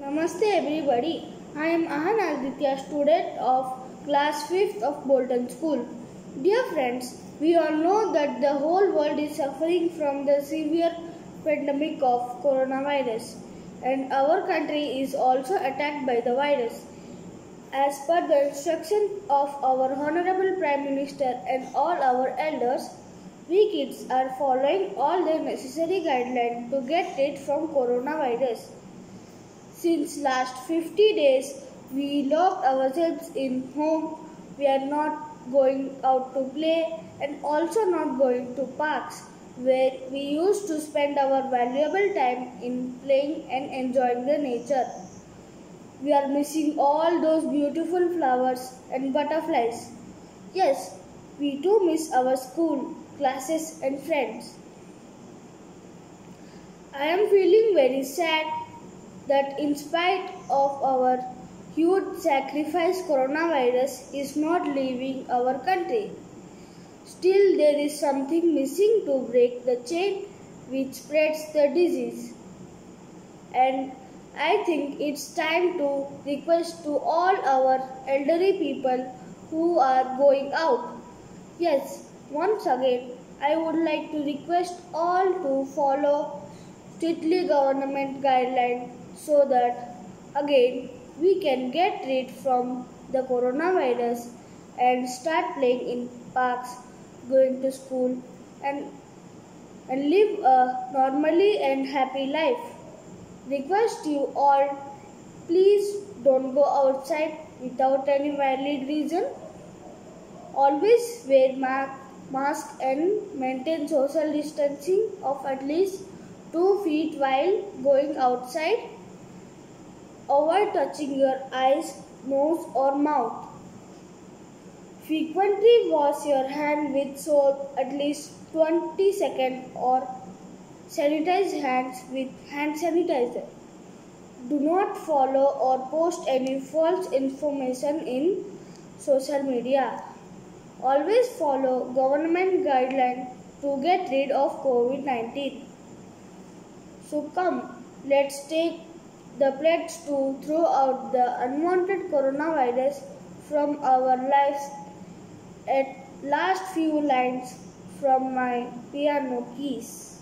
Namaste everybody. I am Ahan Aditya, student of class 5th of Bolton School. Dear friends, we all know that the whole world is suffering from the severe pandemic of coronavirus and our country is also attacked by the virus. As per the instruction of our Honorable Prime Minister and all our elders, we kids are following all the necessary guidelines to get rid from coronavirus. Since last 50 days, we locked ourselves in home. We are not going out to play and also not going to parks where we used to spend our valuable time in playing and enjoying the nature. We are missing all those beautiful flowers and butterflies. Yes, we too miss our school, classes and friends. I am feeling very sad that in spite of our huge sacrifice coronavirus is not leaving our country. Still there is something missing to break the chain which spreads the disease. And I think it's time to request to all our elderly people who are going out. Yes, once again, I would like to request all to follow strictly government guidelines so that again we can get rid from the coronavirus and start playing in parks, going to school and and live a normally and happy life. Request you all please don't go outside without any valid reason. Always wear ma- mask and maintain social distancing of at least 2 feet while going outside Avoid touching your eyes, nose or mouth. Frequently wash your hand with soap at least 20 seconds or sanitize hands with hand sanitizer. Do not follow or post any false information in social media. Always follow government guidelines to get rid of COVID-19. So come, let's take the pledge to throw out the unwanted coronavirus from our lives at last few lines from my piano keys.